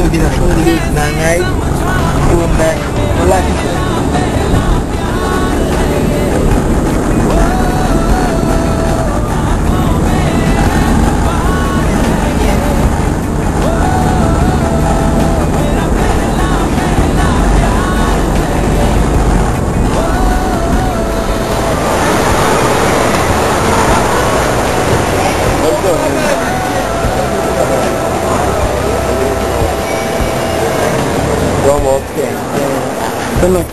tôi bilang, đi là ngay. Tuwang dahil. Wala lại. Tên luôn